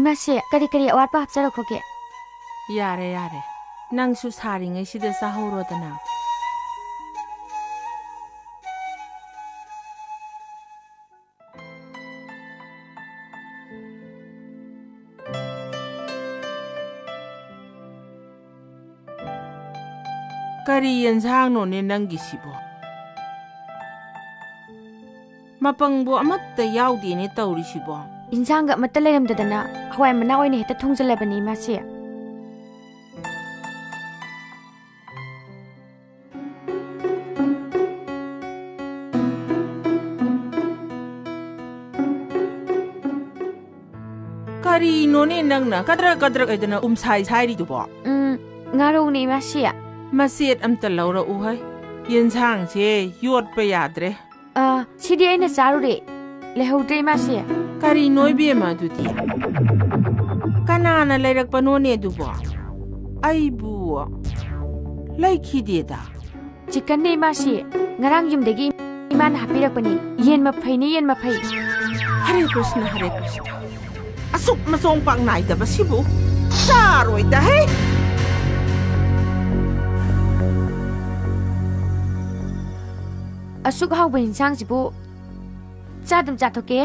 이마시 까리까리 와빠 합자로 거기 야래 야래. 낭수 사링의 시대 사호로드나. 까리 연상 논에 남기시보 마빵보 아마따 야우디니 떠오르시보 ꯏꯟꯁꯥꯡꯒ ꯑꯃꯠꯇ ꯂꯩꯔꯝꯗꯗꯅ ꯍꯋꯥꯏ ꯃꯅꯥ ꯑꯣꯏꯅ ꯍꯦꯛꯇ ꯊꯣꯡꯖꯤꯜꯂꯕꯅꯤ ꯃꯥꯁꯦ ꯀꯔꯤꯅꯣꯅꯦ ꯅꯪꯅ ꯀꯗ꯭ꯔꯛ ꯀꯗ꯭ꯔꯛ ꯑꯣꯏꯗꯅ ꯎꯝꯁꯥꯏ ꯁꯥꯏꯔꯤꯗꯨꯕꯣ ꯎꯝ ꯉꯥꯔꯧꯅꯦ ꯏꯃꯥꯁꯤ ꯃꯆꯦꯠ ꯑꯝꯇ ꯂꯧꯔꯛꯎ ꯍꯣꯏ ꯌꯦꯟꯁꯥꯡꯁꯦ ꯌꯣꯠꯄ ꯌꯥꯗ꯭ꯔꯦ ꯑ ꯁꯤꯗꯤ ꯑꯩꯅ ꯆꯥꯔꯨꯔꯦ ilay ho dray masy e ka ry inao iby e mando ty ka nagnana lay raky mpanao ny edobo aiboa lay kidy e da tsy kandey masy e gnarangy amindraiky imana hapiraky pany ien mapay ny ien mapay harekosy na harekosy da asoko masaompagnanay da he asuk hau bensang sih bu चाह तुम चाह के